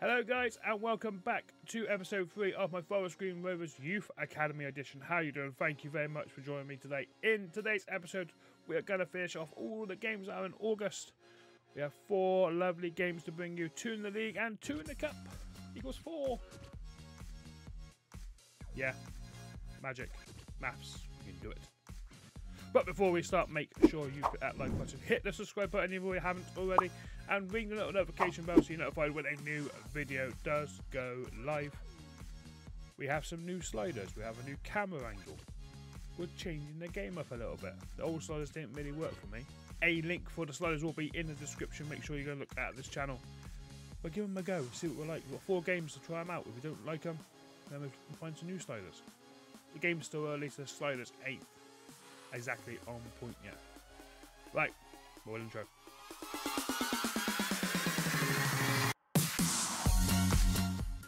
Hello, guys, and welcome back to episode three of my Forest Green Rovers Youth Academy edition. How you doing? Thank you very much for joining me today. In today's episode, we are going to finish off all the games that are in August. We have four lovely games to bring you: two in the league and two in the cup. Equals four. Yeah, magic, maths, you can do it. But before we start, make sure you hit that like button, hit the subscribe button if you haven't already, and ring the little notification bell so you're notified when a new video does go live. We have some new sliders, we have a new camera angle. We're changing the game up a little bit. The old sliders didn't really work for me. A link for the sliders will be in the description. Make sure you go look at this channel. But give them a go, see what we're like. We've got four games to try them out. If you don't like them, then we can find some new sliders. The game's still early, so the sliders ain't exactly on point yet. Right, more intro.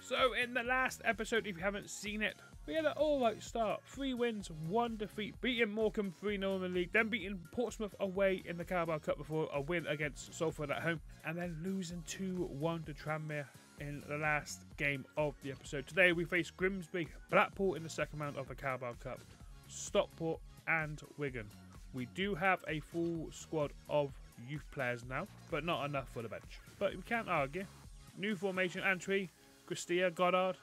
So, in the last episode, if you haven't seen it, we had an alright start. Three wins, one defeat, beating Morecambe 3 0 in the league, then beating Portsmouth away in the Carabao Cup before a win against Salford at home, and then losing 2 1 to Tranmere in the last game of the episode. Today, we face Grimsby, Blackpool in the second round of the Carabao Cup, Stockport, and Wigan. We do have a full squad of youth players now, but not enough for the bench. But we can't argue. New formation entry Cristia, Goddard,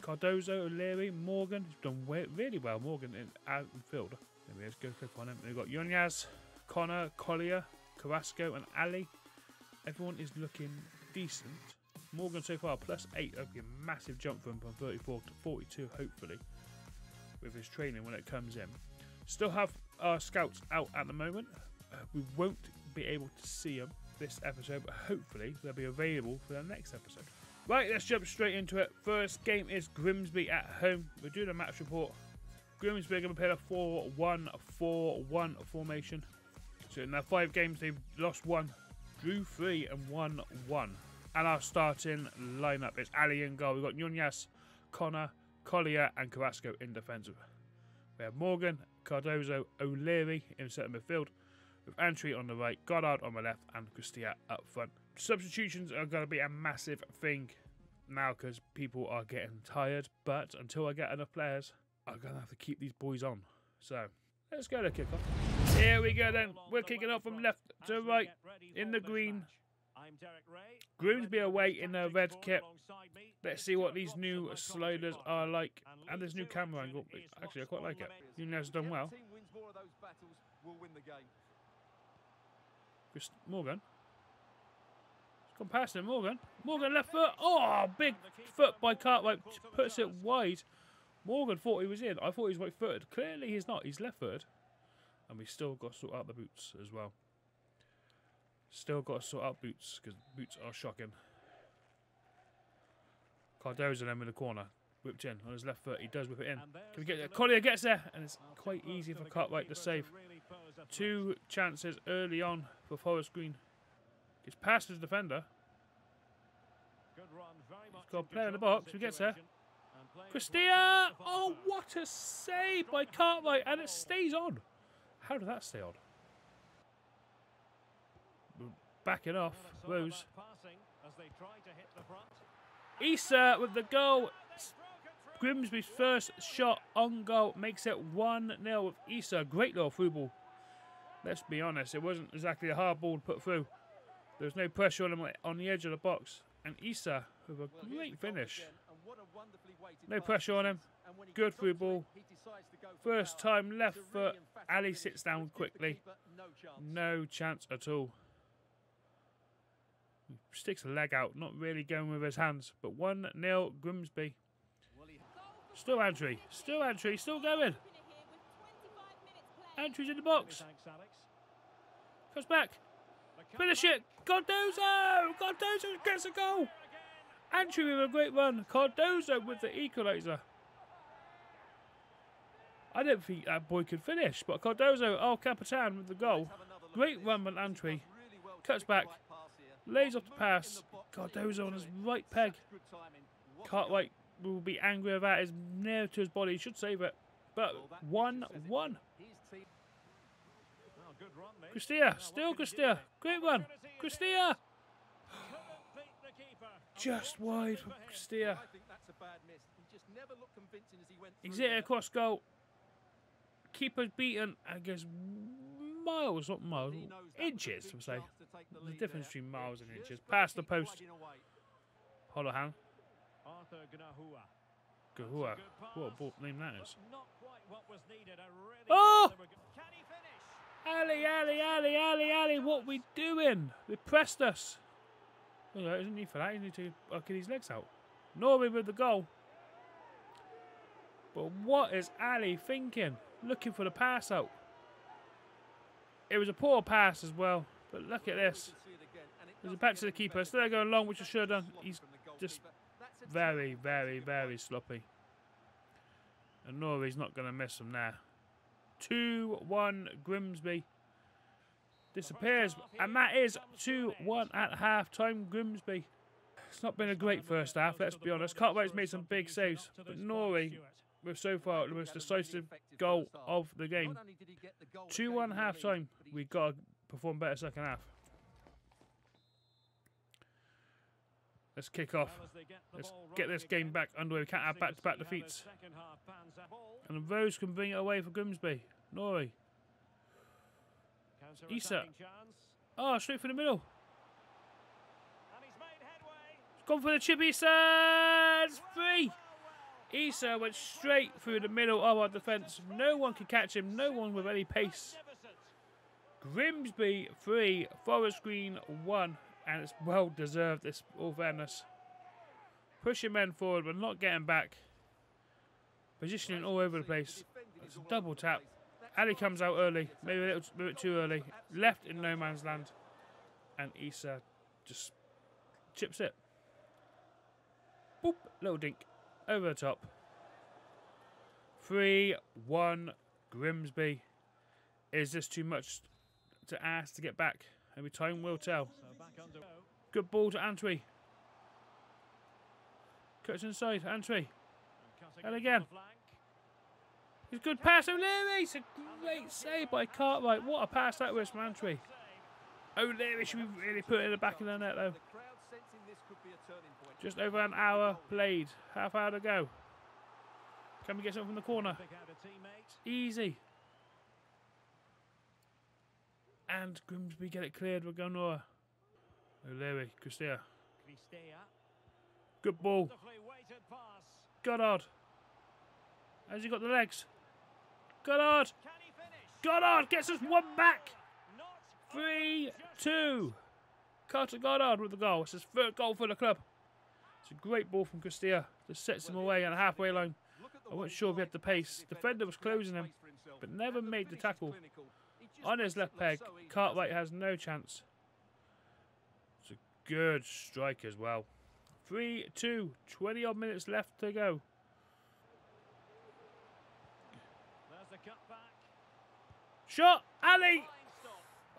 Cardozo, O'Leary, Morgan. He's done really well, Morgan, in outfield. There we go, go click on him. We've got Yunez, Connor, Collier, Carrasco, and Ali. Everyone is looking decent. Morgan so far plus 8. That'll be a massive jump from from 34 to 42, hopefully, with his training when it comes in. Still have our scouts out at the moment. Uh, we won't be able to see them this episode, but hopefully they'll be available for the next episode. Right, let's jump straight into it. First game is Grimsby at home. We're doing a match report. Grimsby are going to play a 4 1 4 1 formation. So in their five games, they've lost one, drew three, and won one. And our starting lineup is Ali in goal. We've got Nunez, Connor, Collier, and Carrasco in defensive. We have Morgan, Cardozo, O'Leary in centre midfield, with Antwi on the right, Goddard on the left, and Cristia up front. Substitutions are going to be a massive thing now because people are getting tired, but until I get enough players, I'm going to have to keep these boys on. So, let's go to kickoff. Here we go then. We're kicking off from left to right in the green. Grimsby away in the red kit. Let's see what these new sliders are like. And this new camera angle. Actually, I quite like it. Nunez done well. Chris Morgan. It's gone past him, Morgan. Morgan left foot. Oh, big foot by Cartwright. Puts it wide. Morgan thought he was in. I thought he was right footed. Clearly he's not. He's left footed. And we still got to sort out the boots as well. Still got to sort out boots because boots are shocking. Cardozo them in the corner. Whipped in on his left foot. He does whip it in. Can we get there? Collier gets there. And it's quite easy for Cartwright to save. Two chances early on for Forest Green. Gets past his defender. He's got a player in the box. Who gets there? Cristia! Oh, what a save by Cartwright. And it stays on. How did that stay on? Backing off. Rose. Issa with the goal. Grimsby's first shot on goal makes it 1-0 with Issa. Great little through ball. Let's be honest, it wasn't exactly a hard ball to put through. There was no pressure on him on the edge of the box. And Issa with a great finish. No pressure on him. Good through ball. First time left foot. Ali sits down quickly. No chance at all. Sticks a leg out, not really going with his hands. But 1-0 Grimsby. Still Antwi. Still Antwi. Still going. Antwi's in the box. Comes back. Finish it. Cardozo. Cardozo gets a goal. Antwi with a great run. Cardozo with the equaliser. I didn't think that boy could finish, but Cardozo, oh, Capitan with the goal. Great run by Antwi. Cuts back. Lays off the pass. Cardozo on his right peg. Cartwright will be angry about his near to his body. He should save it. But 1 1. Cristia, still Cristia. Great one. Cristia. just wide for Steer. I that's a bad miss. He just never looked convincing as he went He's hit it across goal. Keeper's beaten and goes miles, not miles, He knows that was a inches, I'm saying. Chance to take the There's a difference there. between miles and Just inches. Past the post. plugging away. Hold on. Arthur Gnahoua. Gahua. What a ball name that is. Not quite what was needed. A really Oh! they were go- Can he finish? Ali, Ali, Ali, Ali, Ali, what we doing? They pressed us. Oh, there isn't need for that. He need to uh, get his legs out. Norby with the goal. But what is Ali thinking? Looking for the pass out. It was a poor pass as well. But look at this. There's a back to the keeper. better Still going long, which I should have done. He's just very, very, very sloppy. And Norby's not going to miss him now. 2 1 Grimsby disappears. And that is 2 1 at half time. Grimsby. It's not been a great first half, let's be honest. Cartwright's made some big saves, but Norrie, with so far the most decisive goal of the game. Not only did he get the goal that 2 gave 1 them half-time. but he we got perform better second half. Let's kick off. Well, as they get the Let's get this game back underway. We can't have interesting to back to back see how the defeats. second half pans out. Ball, And Rose can bring it away for Grimsby. Counter-attacking Issa. Oh, straight for the middle. and he's made headway. Gone for the chip, Issa. It's free. Issa went straight through the middle of our defence. No one could catch him. No one with any pace. Grimsby 3, Forest Green 1. And it's well deserved, this all fairness. Pushing men forward, but not getting back. Positioning all over the place. It's a double tap. Ali comes out early, maybe a little bit too early. Left in no man's land. And Issa just chips it. Boop, little dink. Over the top. 3 1 Grimsby. Is this too much to ask to get back? Maybe time will tell. So back under. Good ball to Antwi. Cuts inside, Antwi. And again. from. It's a good pass, O'Leary. It's a great save by Cartwright. What a pass that was from Antwi. Oh, O'Leary should be really put it in the back of the net though. The crowd sensing this could be a turning point. Just over an hour played. Half hour to go. Can we get something from the corner? Pick out a teammate. Easy. And Grimsby get it cleared with Gunora. O'Leary, Christia. Cristea. Good ball. Wonderfully weighted pass. Goddard. Has he got the legs? Goddard. Can he finish? Goddard gets us one back. 3 2. Carter Goddard with the goal. It's his third goal for the club. It's a great ball from Castilla. Just sets him away on the halfway line. At I wasn't sure if he had the pace. defender was closing him, space for himself. but never made the tackle. Clinical. He just On his left peg, Cartwright has no chance. It's a good strike as well. 3 2. 20 odd minutes left to go. There's the cut back. Shot! Ali!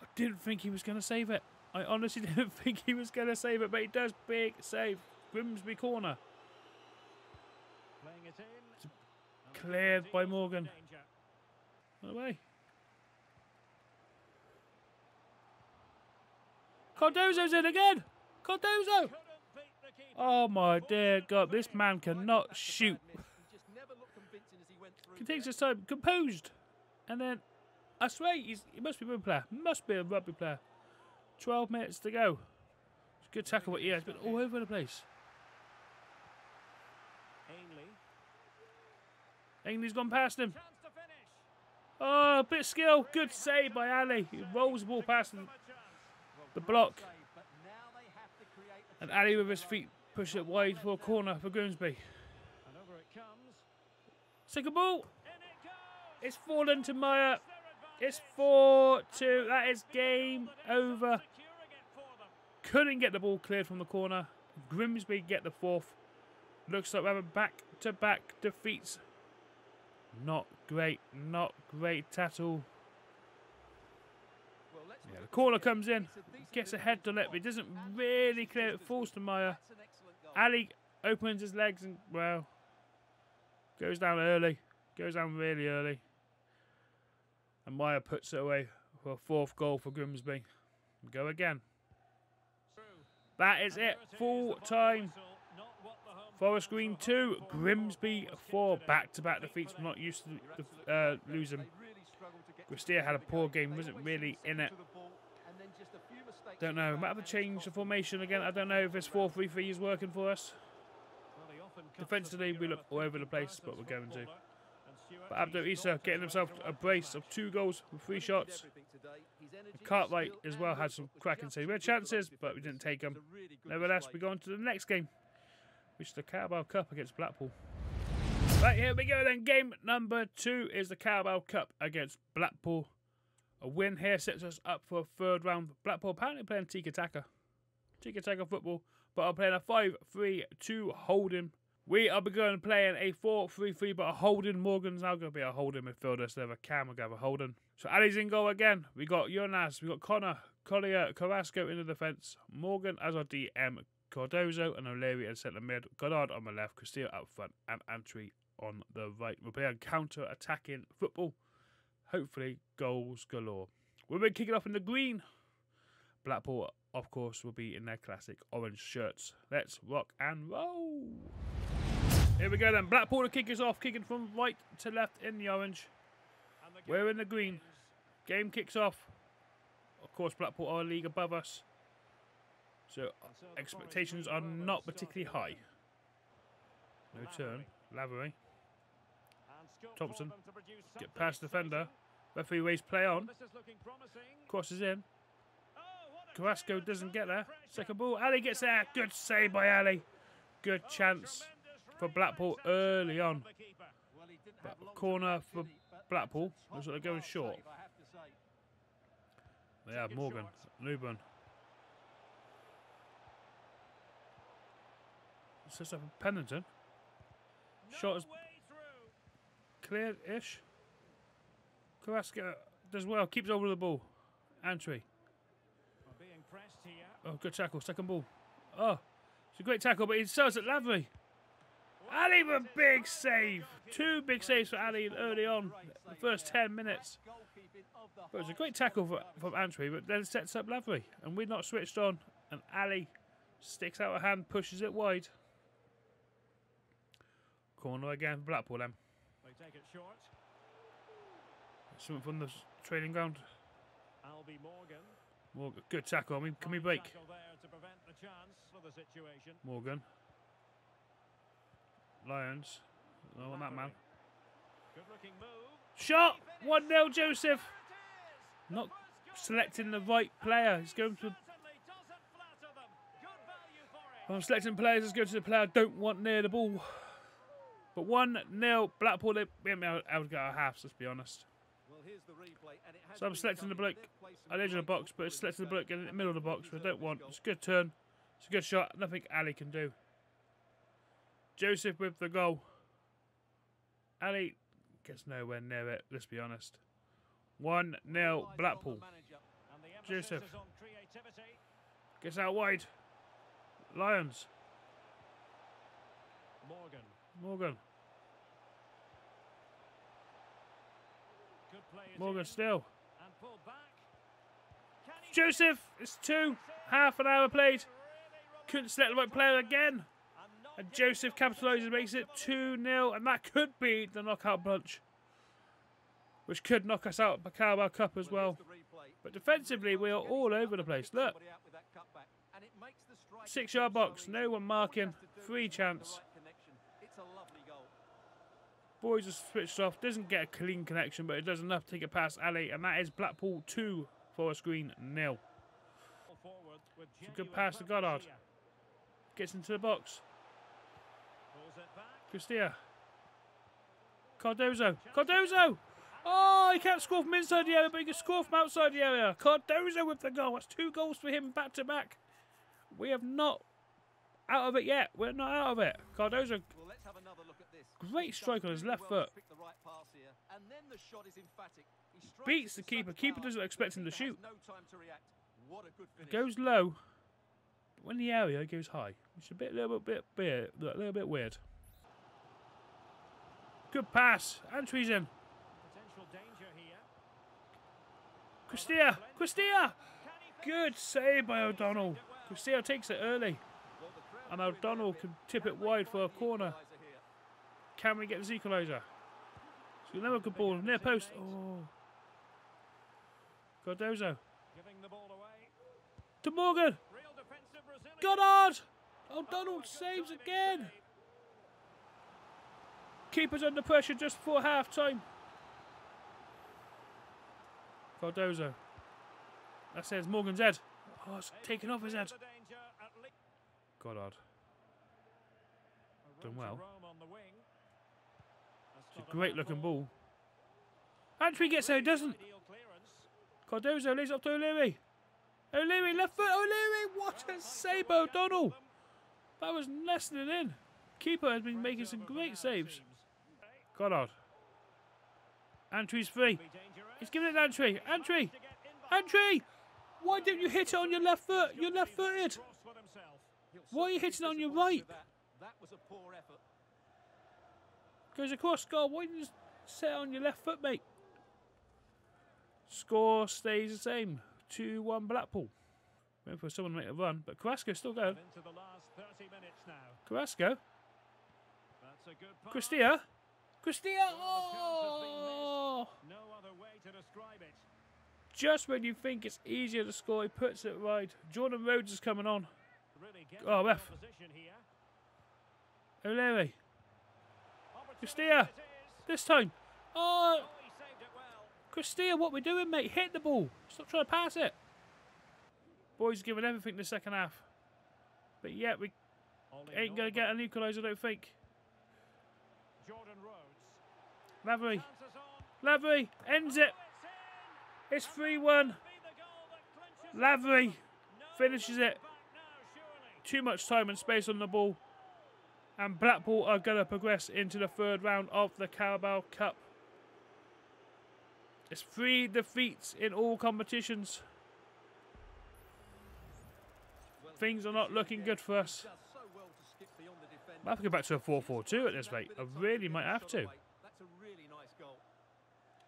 I didn't think he was going to save it. I honestly didn't think he was going to save it, but he does. Big save. Grimsby corner. Playing it cleared by Morgan. Away. Cardozo's in again. Cardozo. Couldn't beat the keeper. Oh my dear God, this man cannot shoot. He just never looked convincing as he went through He takes his time, composed, and then I swear he's he must be a rugby player. Must be a rugby player. Twelve minutes to go. It's a good tackle, but yeah, it's been all over the place. Ainley. Ainley's gone past him. Chance to finish. Oh, a bit of skill. Good save by Ali. He rolls the ball past him. The block. And Ali with his feet push it wide for a corner for Grimsby. And over it comes. Second ball. It. It's fallen to Meyer. It's 4 2. That is game over. Couldn't get the ball cleared from the corner. Grimsby get the fourth. Looks like we're back to back defeats. Not great. Not great at all. Yeah, the corner comes in. Gets ahead to but doesn't really clear it. Falls to. Meyer. Ali opens his legs and, well, goes down early. Goes down really early. And Meyer puts it away for a fourth goal for Grimsby. Go again. That is it. Full time. Forest Green 2. Grimsby 4. Back to back defeats. We're not used to uh, losing. Gristia had a poor game, wasn't really in it. Don't know. Might have to change the formation again. I don't know if this 4 3 3 is working for us. Defensively, we look all over the place, but we're going to. and But Abdo Issa getting himself a brace of two goals with three shots. Cartwright as well had some cracking saves. We had chances, but we didn't take them. Nevertheless, we go on to the next game, which is the Carabao Cup against Blackpool. Right, here we go then. Game number two is the Carabao Cup against Blackpool. A win here sets us up for a third round. Blackpool apparently playing Tiki Taka. Tiki Taka football, but are playing a 5 3 2 holding. We are going playing a 4 3 3, but a holding. Morgan's now going to be a holding midfielder, so they have a Cam, to have a holding. So Ali's in goal again. We got Jonas, we got Connor, Collier, Carrasco in the defence, Morgan as our DM, Cardozo and O'Leary in centre mid, Goddard on the left, Castillo up front, and Antwi on the right. We're playing counter attacking football. Hopefully, goals galore. We'll be kicking off in the green. Blackpool, of course, will be in their classic orange shirts. Let's rock and roll. Here we go then. Blackpool to kick us off, kicking from right to left in the orange. The We're in the green. Game kicks off. Of course, Blackpool are a league above us. So so expectations are not particularly high. No turn. Lavery. And scope for Thompson. them to produce Get past defender. exciting. Referee waves play on. This is looking promising. Crosses in. Oh, Carrasco doesn't get there. Second ball. Ali gets there. Good save by Ali. Good Oh, chance. for Blackpool early on. the. But corner for Blackpool. Looks like they're going short. They have Morgan. Norburn. Sets up a Pennington. Shot is. Clear-ish. Carrasco uh, does well. Keeps over the ball. Antwi. Being pressed here. Oh, good tackle. Second ball. Oh, it's a great tackle, but he serves it Lavery. Ali with a big save. Two big saves for Ali early on. The first 10 minutes. But it was a great tackle for, from Antwi, but then sets up Lavery. And we're not switched on. And Ali sticks out a hand, pushes it wide. Corner again for Blackpool then. They take it short. Something from the training ground. Albie Morgan. Morgan, good tackle. I mean, can we break? to prevent the chance for the situation. Morgan. Lyons. Oh, on that man. Good looking move. Shot! 1 0 Joseph. There it is. The Not selecting the right player. He's going to. Certainly doesn't flatter them. Good value for it. I'm selecting players. Let's go to the player I don't want near the ball. But 1 0 Blackpool. They we haven't been able to get our halves, let's be honest. So I'm selecting the bloke at the edge of the box, but it's selecting the bloke in the middle of the box, which I don't want. It's a good turn. It's a good shot. Nothing Ali can do. Joseph with the goal. Ali gets nowhere near it, let's be honest. 1 0 Blackpool. And the emphasis Joseph. is on creativity. Gets out wide. Lyons. Morgan. Morgan. Morgan still. and pulled back. Can Joseph, it's two. Half an hour played. Couldn't select the right player again. And Joseph capitalises, makes it 2 0. And that could be the knockout punch. Which could knock us out of the Carabao Cup as well. But defensively, we are all over the place. Look. Six yard box, no one marking, free chance. Boys are switched off, doesn't get a clean connection, but it does enough to take it past Ali, and that is Blackpool 2, Forest Green nil. It's a good pass to Goddard. Gets into the box. Castilla. Cardozo. Cardozo! Oh, he can't score from inside the area, but he can score from outside the area. Cardozo with the goal. That's two goals for him back to back. We have not out of it yet. We're not out of it. Cardozo, Well, let's have another look at this. Great He strike on his left well foot. the right pass here, and then the shot is emphatic. He Beats the keeper. such Keeper doesn't expect him to shoot. No time to react. What a good finish. goes low. But when the area goes high, it's a bit, little bit, bit, a little bit weird. Good pass. Antwi's in. Potential danger here. Christia. Christia. Can he finish? Good save by O'Donnell. Saved it well. Castillo takes it early. Well, the crowd And O'Donnell can tip it wide for a corner. Can we get the equaliser? So another good ball near post. Oh. Cardozo. Giving the ball away. To Morgan. Goddard. Oh, O'Donnell a saves again. save. Keeper's under pressure just before half time. Cardozo. That says Morgan's head. Oh, it's taken off his head. The danger at least. Goddard. Done well. roam on the wing. That's It's a great looking ball. Antwi gets there, doesn't. Cardozo lays up to O'Leary. O'Leary, left foot, O'Leary! What a save, O'Donnell! That was nesting in. Keeper has been making some great saves. Goddard. Antwi's free. He's giving it to Antwi. Antwi! Antwi! Why didn't you hit it on your left foot? You're left footed. Why are you hitting on your right? with That. that was a poor effort. Goes across, goal. Why didn't you set on your left foot, mate? Score stays the same. 2 1 Blackpool. Waiting for someone to make a run, but Carrasco's still going. Into the last 30 minutes now. Carrasco. That's a good pass. Christia. Christia. Well, the chance has been Oh! No other way to describe it. Just when you think it's easier to score, he puts it right. Jordan Rhodes is coming on. Really Oh, ref. O'Leary. Christia. This time. Oh! Christia, what we doing, mate? Hit the ball. Stop trying to pass it. Boys giving everything in the second half. But yet, we ain't going to get an equaliser, I don't think. Lavery. Lavery ends it. It's it's 3 1. Be the goal that clinches Lavery finishes it. Too much time and space on the ball. And Blackpool are going to progress into the third round of the Carabao Cup. It's three defeats in all competitions. Things are not looking good for us. Might have to go back to a 4-4-2 at this rate. I really might have to.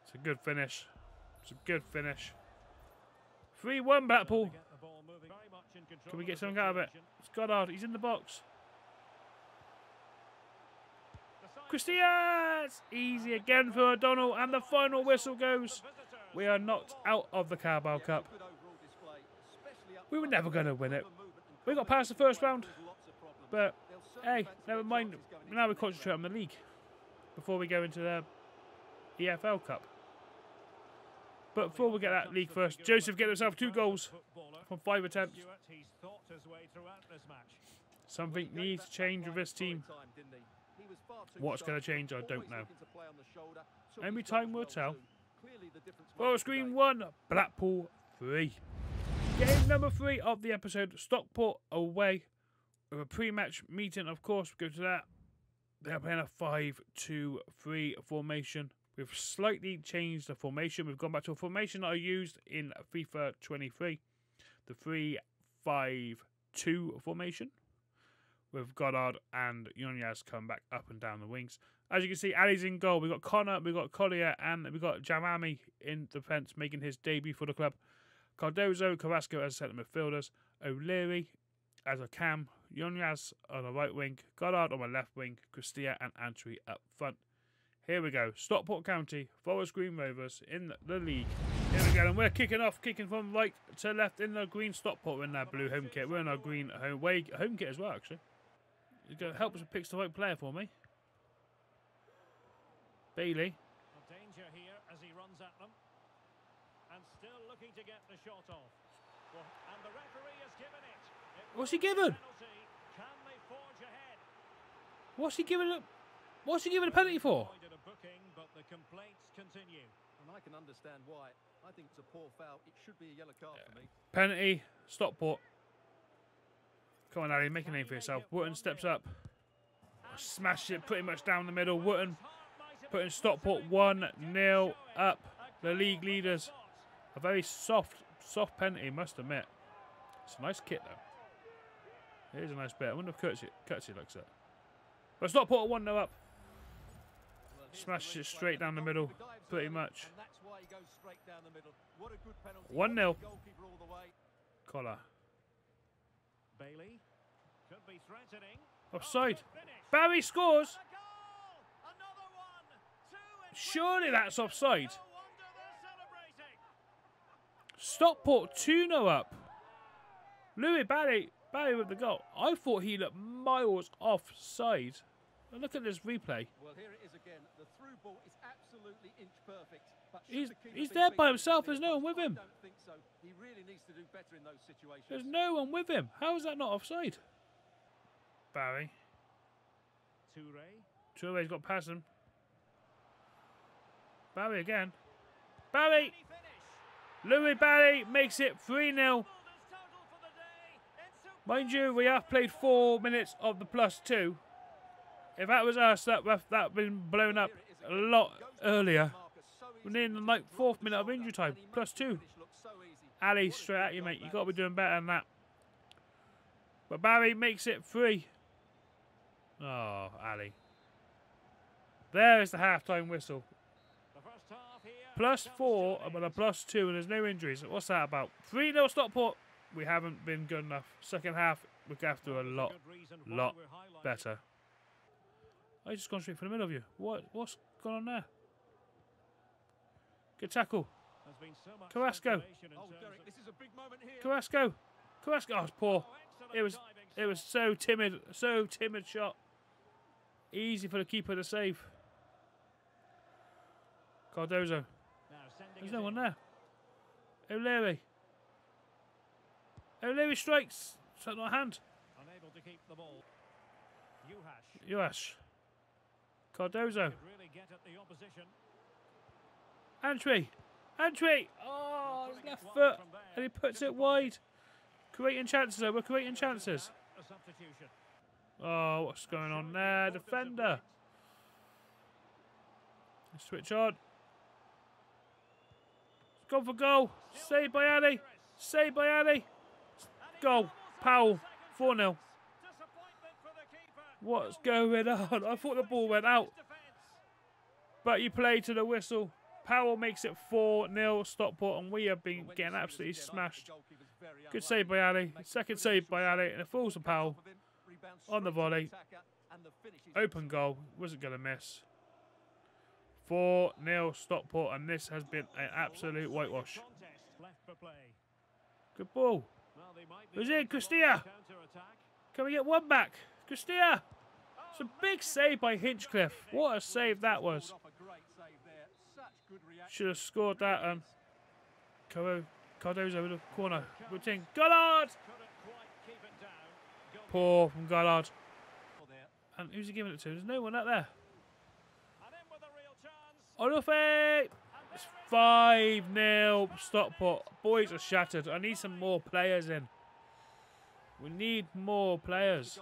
It's a good finish. It's a good finish. 3-1 Blackpool. Can we get something out of it? It's Goddard. He's in the box. Christians! Easy again for O'Donnell. And the final whistle goes. We are knocked out of the Carabao Cup. We were never going to win it. We got past the first round. But hey, never mind. Now we concentrate on the league before we go into the EFL Cup. But before we get that league first, Joseph get himself two goals from five attempts. Something needs to change with this team. Solid time, didn't he? He was far too What's gonna change, I don't know. looking to play on the shoulder, took Only time will well tell. too. Clearly the difference Forward maker screen one, Blackpool three. Game number three of the episode, Stockport away. With a pre-match meeting, of course, we go to that. They're playing a 5-2-3 formation. We've slightly changed the formation. We've gone back to a formation that I used in FIFA 23. The 3-5-2 formation. With Goddard and Yonyaz come back up and down the wings. As you can see, Ali's in goal. We've got Connor, we've got Collier, and we've got Jamami in defence, making his debut for the club. Cardozo, Carrasco as centre midfielders, O'Leary as a cam, Yonyaz on the right wing, Goddard on the left wing, Christia and Antwi up front. Here we go. Stockport County, Forest Green Rovers in the league. Here we go, and we're kicking off, kicking from right to left in the green Stockport. We're in our blue home kit. We're in our green home, away, home kit as well, actually. You go help us pick the right player for me. Bailey. A danger here as he runs at them. And still looking to get the shot off. Well, and the referee has given it. It What's he given? Can they forge ahead? What's he giving a What's he giving a penalty for? Avoided a booking, but the complaints continue. And I can understand why. I think it's a poor foul. It should be a yellow card for me. Penalty, Stockport. Come on, Ali, make a name for yourself. Wootton steps up. Smashed it pretty much down the middle. Wootton putting Stockport 1 0 up. The league leaders. A very soft, soft penalty, must admit. It's a nice kit, though. It is a nice bit. I wonder if Curtsy, Curtsy looks it. But Stockport 1 0 up. Well, here's the Smashed it straight down the middle, pretty much. And that's why he goes straight down the middle. What a good penalty. 1-0. Goalkeeper all the way. Collar. Bailey could be threatening. Offside. Oh, good. Barry scores. Another one! Two Surely that's offside. No wonder they're celebrating. Stockport 2 0 up. Louis Barry, Barry with the goal. I thought he looked miles offside. But Look at this replay. Well, here it is again. The through ball is absolutely inch perfect. But He's- the he's there by himself, there's no one with him. I don't think so. He really needs to do better in those situations. There's no one with him. How is that not offside? Barry. Toure. Toure's got past him. Barry again. Barry! Can he? Louis Barry makes it 3 0. Builders total for the day. It's Mind you, we have played four minutes of the plus two. If that was us, that would that been blown up a lot earlier. We're in the like fourth minute of injury time, plus two. Ali, straight at you, mate. You've got to be doing better than that. But Barry makes it three. Oh, Ali. There is the halftime whistle. Plus four, but a plus two, and there's no injuries. What's that about? 3 0 Stockport. We haven't been good enough. Second half, we have to do a lot, lot better. I just gone straight for the middle of you. What? What's going on there? Good tackle. So Carrasco. Oh, Derek, this is a big moment here. Carrasco. Carrasco. Oh, it's poor. Oh, It was. diving It was so timid. So timid shot. Easy for the keeper to save. Cardozo. Now sending There's no in. one there. O'Leary. O'Leary strikes. Is that not a hand? Unable to keep the ball. Juhasz Yoash. Cardozo. really get at the opposition. Antwi. Antwi. Oh, his left foot. And he puts it wide. Creating chances, though. We're creating chances. Oh, what's going on there? Defender. Switch on. It's gone for goal. Saved by Ali. Saved by Ali. Goal. Powell. 4 0. Disappointment for the keeper. What's going on? I thought the ball went out. But you play to the whistle. Powell makes it 4 0 Stockport, and we have been getting absolutely again, I think smashed. the goalkeeper's very Good save by Ali. Second save by Ali, and it falls to Powell. off of him, rebounds On the volley. attacker, and the finish is Open goal. Wasn't going to miss. 4 0 Stockport, and this has been an absolute whitewash. Contest left for play. Good ball. Who's in? Castilla. Can we get one back? Castilla. It's a big save by Hinchliffe. What a save that was. Should have scored that. Um, Cardozo with a corner. Good thing. Goddard. Poor from Goddard. And who's he giving it to? There's no one out there. In. And It's there it 5 0 Stockport. Boys are shattered. I need some more players in. We need more players.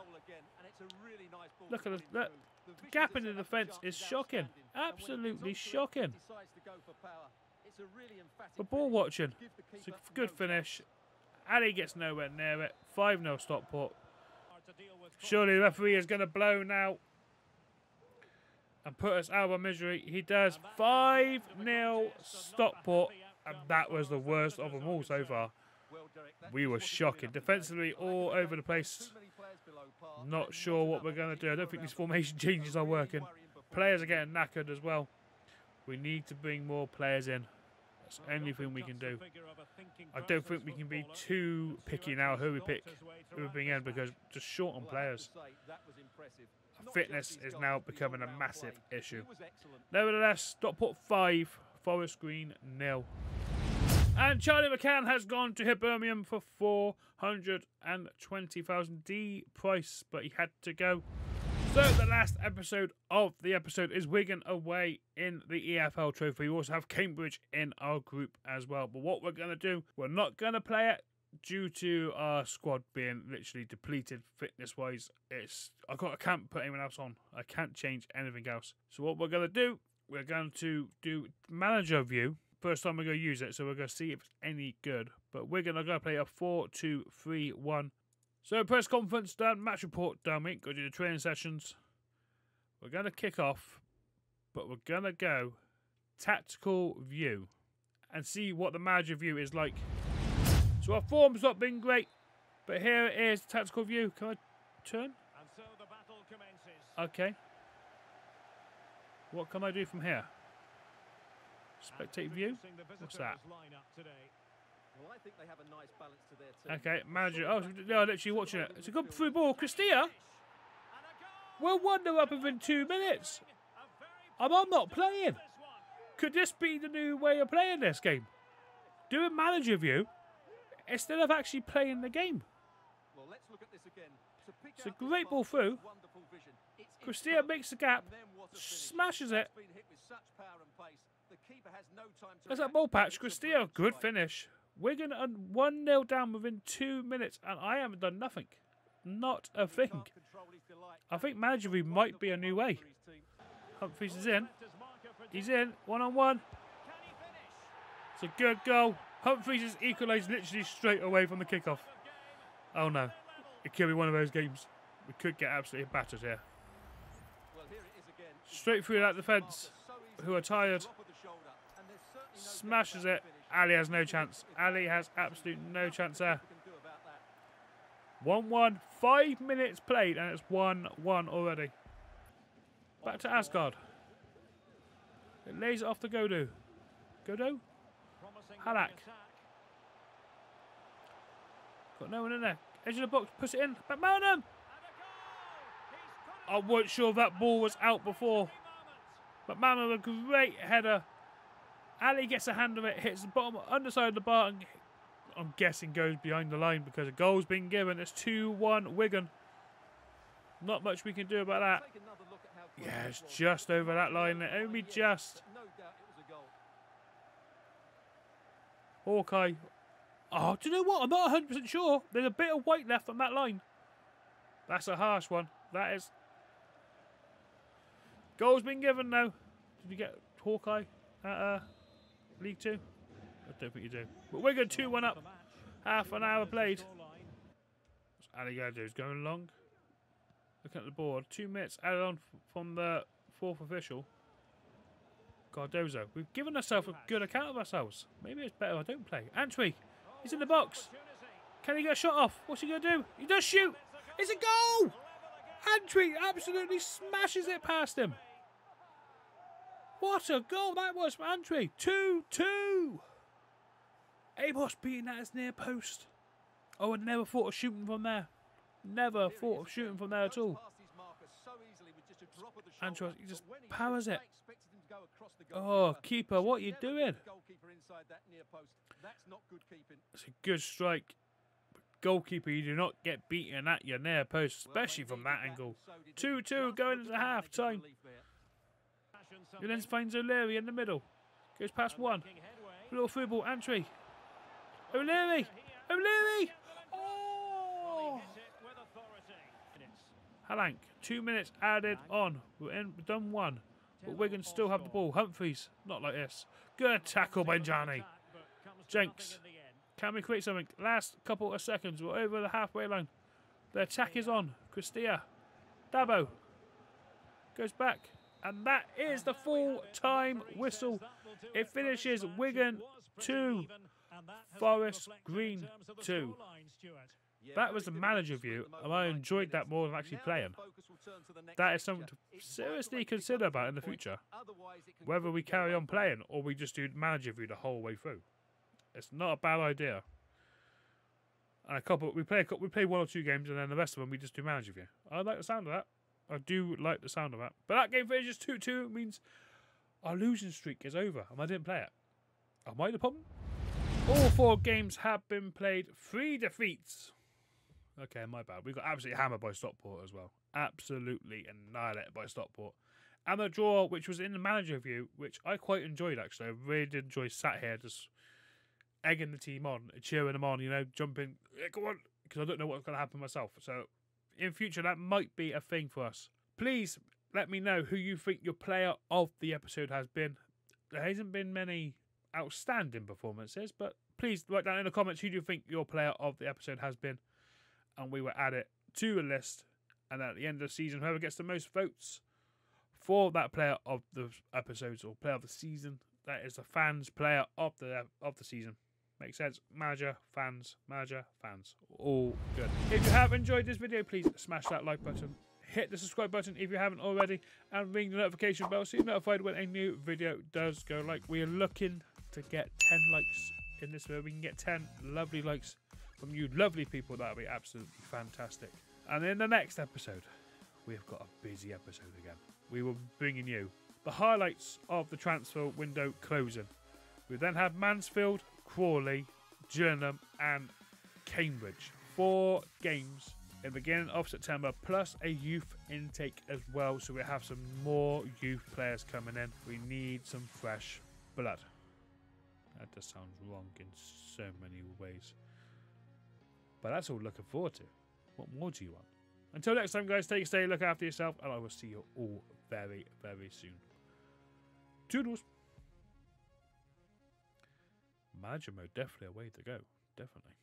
Goal again, and it's a really nice ball Look at the- look. The The gap in the defence is shocking. outstanding. And when he Absolutely shocking. decides to go for power. It's a really emphatic For ball watching. It's a good finish. Ali gets nowhere near it. 5 0 Stockport. hard to deal with Surely the referee is going to blow now and put us out of our misery. He does 5 0 Stockport, and that was the worst of them all so far. Well, Derek, that We were shocking. Defensively, all over the place. Not sure what we're going to do. I don't think these formation changes are working. Players are getting knackered as well. We need to bring more players in. That's the only thing we can do. I don't think we can be too picky now who we pick, who we bring in because just short on players. Fitness is now becoming a massive issue. Nevertheless, Stockport 5, Forest Green nil. And Charlie McCann has gone to hit for 420,000 D price, but he had to go. So the last episode of the episode is Wigan away in the EFL Trophy. We also have Cambridge in our group as well. But what we're going to do, we're not going to play it due to our squad being literally depleted fitness wise. It's I got I can't put anyone else on. I can't change anything else. So what we're going to do, we're going to do manager view. First time we're going to use it, so we're going to see if it's any good. But we're going to go play a 4 2 3 1 so press conference done, match report done. We to do the training sessions. We're going to kick off, but we're going to go tactical view and see what the manager view is like. So our form's not been great. But here is the tactical view. Can I turn? And so the battle commences. Okay. What can I do from here? And Spectate view? What's that? visitors lineup today. Well, I think they have a nice balance to their team. Okay, manager. Oh, no, literally watching it. It's a good through ball. Christia. And a goal! One nil up within two minutes. A very And I'm not playing. Could this be the new way of playing this game? Do a manager view instead of actually playing the game. Well, let's look at this again. To pick It's a great ball through. wonderful Christia makes the gap, and then what a finish. smashes it. That's been hit with such power and pace. The keeper has no time to There's that ball patch. Christia, good finish. Wigan and 1 0 down within two minutes, and I haven't done nothing. Not a thing. Can't control his delight. I think manager view might be a new way. Humphrys is in. Left his marker for He's in. One on one. Can he finish? It's a good goal. Humphrys is equalised literally straight away from the kickoff. Of. Oh no. It could be one of those games. We could get absolutely battered here. Well, here it is again. It's Straight through that defence, who are tired. Smashes it. Ali has no chance. Ali has absolute no chance there. Keeper can do about that. 1 1. Five minutes played, and it's 1 1 already. Back to Asgard. It lays it off to Godo. Godo? Halak. Got no one in there. Edge of the box. Puts it in. But Magennis! And a goal! He's put it I wasn't sure that ball was out before. But Magennis, a great header. Ali gets a hand of it, hits the bottom underside of the bar, and I'm guessing goes behind the line because a goal's been given. It's 2 1 Wigan. Not much we can do about that. Take another look at how close Yeah, it's just over that line. Only just. but No doubt it was a goal. Hawkeye. Oh, do you know what? I'm not 100% sure. There's a bit of weight left on that line. That's a harsh one. That is. Goal's been given now. Did you get Hawkeye at uh, League Two? I don't think you do. But we're going 2 1 up. Half an hour played. What's Ali going to do? He's going long. Looking at the board. Two minutes added on from the fourth official. Cardozo. We've given ourselves a good account of ourselves. Maybe it's better I don't play. Antwi. He's in the box. Can he get a shot off? What's he going to do? He does shoot. It's a goal! Antwi absolutely smashes it past him. What a goal that was from Antwi. 2 2. Amos beating that as near post. Oh, I never thought of shooting from there. Never thought of shooting from there at all. past his marker so easily with just a drop of the shoulder, he just powers it. I expected him to go across the Oh, keeper, what Should you doing? leave the Goalkeeper inside that near post. That's not good keeping. It's a good strike. Goalkeeper, you do not get beaten at your near post, especially from that angle. so did he. 2 2 going into half time. Relief there. Fashion Who then finds O'Leary in the middle. Goes past one. Little through ball, Antwi. O'Leary! O'Leary! Oh! he hit it with authority. Minutes. Halank, two minutes added on. We're in, done one. But Wigan still have the ball. Humphrys, not like this. Good tackle by Johnny. Attack, but comes to Jenks. nothing in the end. Can we create something? Last couple of seconds. We're over the halfway line. The attack is on. Christia. Dabo. Goes back. And that is the full time whistle. It finishes Wigan 2, Forest Green 2. That was the manager view, and I enjoyed that more than actually playing. That is something to seriously consider about in the future. Whether we carry on playing or we just do manager view the whole way through. It's not a bad idea. And a couple, we play we play one or two games, and then the rest of them we just do manager view. I like the sound of that. I do like the sound of that. But that game finishes two two means our losing streak is over, and I didn't play it. Am I the problem? All four games have been played. Three defeats. Okay, my bad. We got absolutely hammered by Stockport as well. Absolutely annihilated by Stockport. And the draw, which was in the manager view, which I quite enjoyed actually. I really did enjoy sat here just egging the team on, cheering them on, you know, jumping, yeah, go on, because I don't know what's going to happen myself. So in future, that might be a thing for us. Please let me know who you think your player of the episode has been. There hasn't been many outstanding performances, but please write down in the comments who do you think your player of the episode has been, and we will add it to a list. And at the end of the season, whoever gets the most votes for that player of the episodes or player of the season, that is the fans' player of the of the season. Makes sense. Manager, fans, manager, fans. All good. If you have enjoyed this video, please smash that like button. Hit the subscribe button if you haven't already. And ring the notification bell so you're notified when a new video does go like. We are looking to get 10 likes in this video. We can get 10 lovely likes from you lovely people. That would be absolutely fantastic. And in the next episode, we've got a busy episode again. We will be bringing you the highlights of the transfer window closing. We then have Mansfield, Crawley, Gillingham, and Cambridge. Four games in the beginning of September, plus a youth intake as well. So we have some more youth players coming in. We need some fresh blood. That just sounds wrong in so many ways. But that's all looking forward to. What more do you want? Until next time, guys, take a stay, look after yourself, and I will see you all very, very soon. Toodles! Manager definitely a way to go. Definitely.